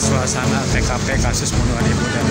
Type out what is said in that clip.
suasana TKP kasus pembunuhan ibu dan